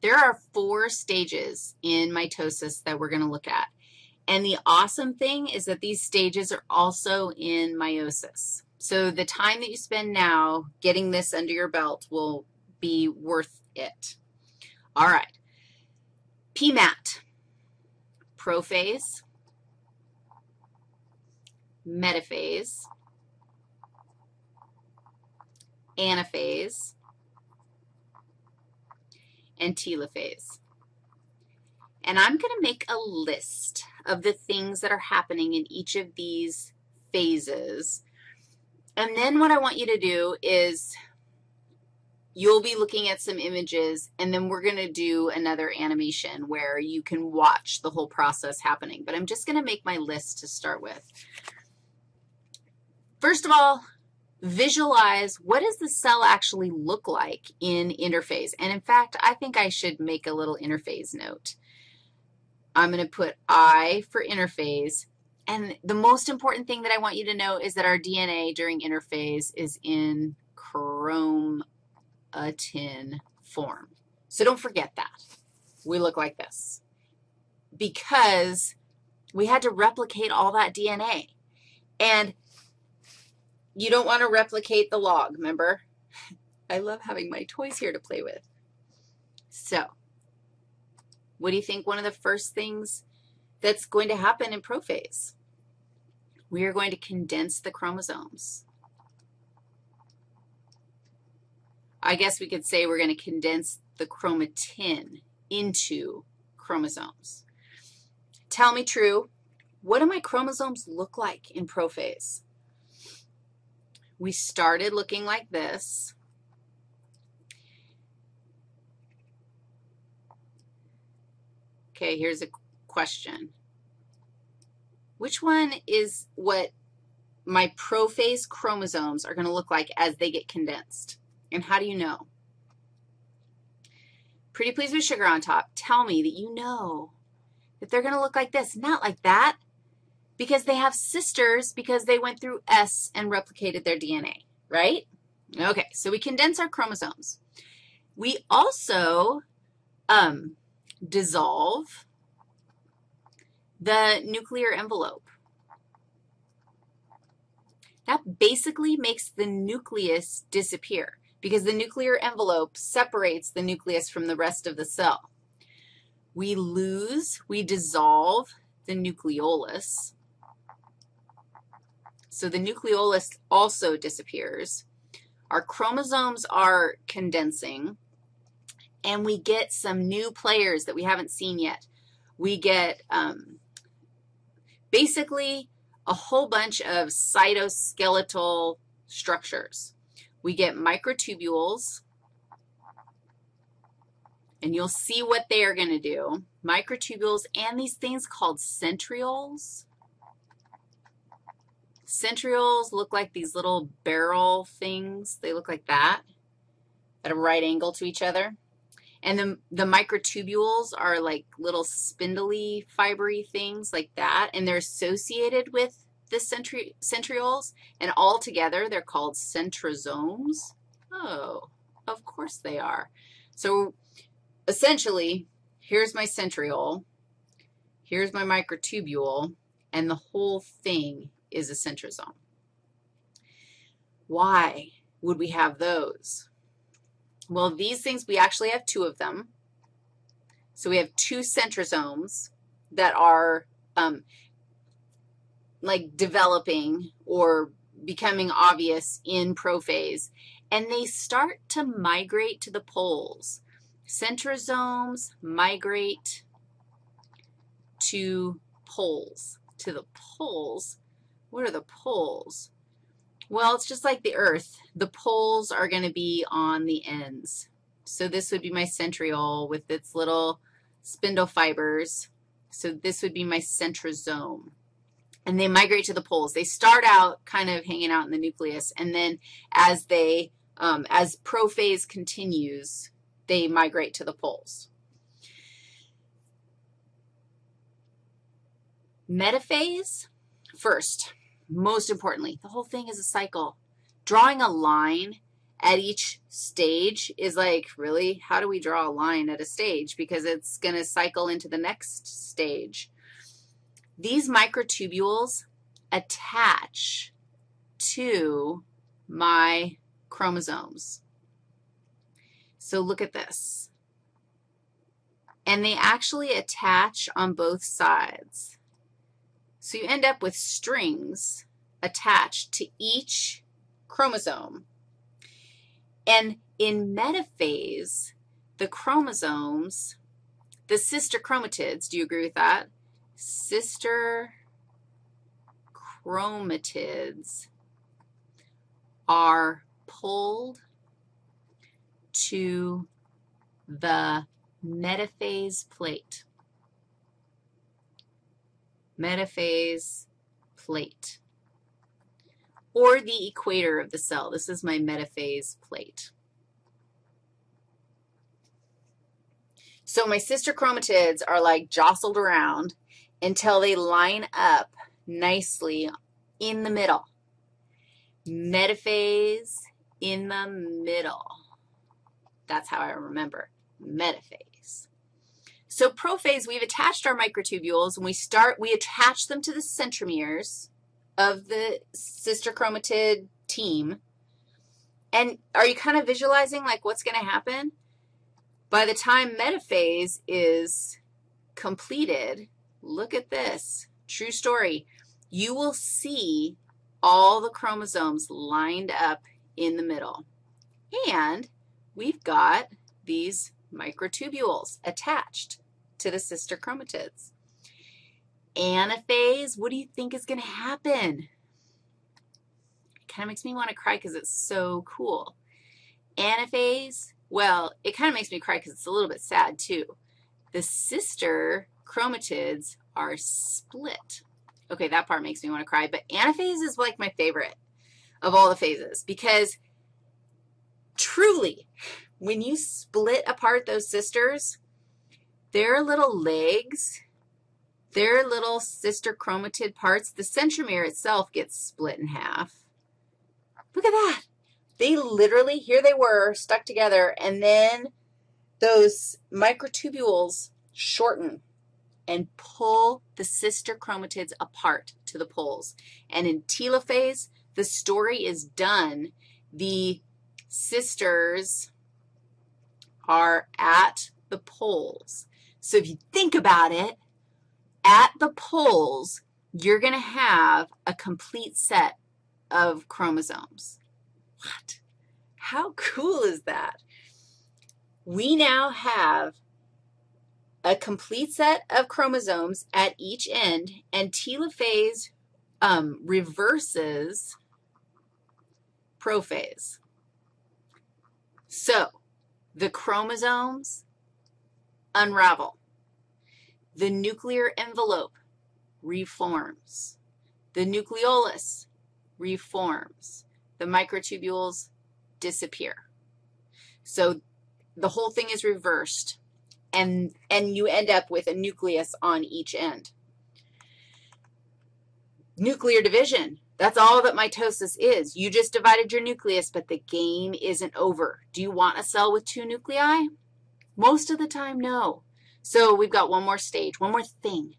There are four stages in mitosis that we're going to look at. And the awesome thing is that these stages are also in meiosis. So the time that you spend now getting this under your belt will be worth it. All right. PMAT, prophase, metaphase, anaphase, and telophase. And I'm going to make a list of the things that are happening in each of these phases. And then what I want you to do is you'll be looking at some images, and then we're going to do another animation where you can watch the whole process happening. But I'm just going to make my list to start with. First of all, visualize what does the cell actually look like in interphase. And in fact, I think I should make a little interphase note. I'm going to put I for interphase. And the most important thing that I want you to know is that our DNA during interphase is in chromatin form. So don't forget that. We look like this because we had to replicate all that DNA. And you don't want to replicate the log, remember? I love having my toys here to play with. So what do you think one of the first things that's going to happen in prophase? We are going to condense the chromosomes. I guess we could say we're going to condense the chromatin into chromosomes. Tell me true, what do my chromosomes look like in prophase? We started looking like this. Okay, here's a question. Which one is what my prophase chromosomes are going to look like as they get condensed? And how do you know? Pretty please with sugar on top, tell me that you know that they're going to look like this, not like that because they have sisters because they went through S and replicated their DNA, right? Okay, so we condense our chromosomes. We also um, dissolve the nuclear envelope. That basically makes the nucleus disappear because the nuclear envelope separates the nucleus from the rest of the cell. We lose, we dissolve the nucleolus. So the nucleolus also disappears. Our chromosomes are condensing, and we get some new players that we haven't seen yet. We get um, basically a whole bunch of cytoskeletal structures. We get microtubules, and you'll see what they are going to do. Microtubules and these things called centrioles. Centrioles look like these little barrel things. They look like that at a right angle to each other. And the, the microtubules are like little spindly, fibery things like that, and they're associated with the centri centrioles, and all together they're called centrosomes. Oh, of course they are. So essentially, here's my centriole, here's my microtubule, and the whole thing is a centrosome. Why would we have those? Well, these things, we actually have two of them. So we have two centrosomes that are um, like developing or becoming obvious in prophase, and they start to migrate to the poles. Centrosomes migrate to poles, to the poles what are the poles? Well, it's just like the Earth. The poles are going to be on the ends. So this would be my centriole with its little spindle fibers. So this would be my centrosome. And they migrate to the poles. They start out kind of hanging out in the nucleus, and then as they, um, as prophase continues, they migrate to the poles. Metaphase, first most importantly, the whole thing is a cycle. Drawing a line at each stage is like, really, how do we draw a line at a stage? Because it's going to cycle into the next stage. These microtubules attach to my chromosomes. So look at this. And they actually attach on both sides. So you end up with strings attached to each chromosome. And in metaphase, the chromosomes, the sister chromatids, do you agree with that? Sister chromatids are pulled to the metaphase plate. Metaphase plate. Or the equator of the cell. This is my metaphase plate. So my sister chromatids are like jostled around until they line up nicely in the middle. Metaphase in the middle. That's how I remember, metaphase. So prophase, we've attached our microtubules, and we start, we attach them to the centromeres of the sister chromatid team. And are you kind of visualizing, like, what's going to happen? By the time metaphase is completed, look at this, true story. You will see all the chromosomes lined up in the middle. And we've got these microtubules attached to the sister chromatids. Anaphase, what do you think is going to happen? It kind of makes me want to cry because it's so cool. Anaphase, well, it kind of makes me cry because it's a little bit sad too. The sister chromatids are split. Okay, that part makes me want to cry, but anaphase is like my favorite of all the phases because truly, when you split apart those sisters, their little legs, their little sister chromatid parts, the centromere itself gets split in half. Look at that. They literally, here they were, stuck together, and then those microtubules shorten and pull the sister chromatids apart to the poles. And in telophase, the story is done. The sisters are at the poles. So if you think about it, at the poles, you're going to have a complete set of chromosomes. What? How cool is that? We now have a complete set of chromosomes at each end, and telophase um, reverses prophase. So the chromosomes unravel. The nuclear envelope reforms. The nucleolus reforms. The microtubules disappear. So the whole thing is reversed, and, and you end up with a nucleus on each end. Nuclear division, that's all that mitosis is. You just divided your nucleus, but the game isn't over. Do you want a cell with two nuclei? Most of the time, no. So we've got one more stage, one more thing.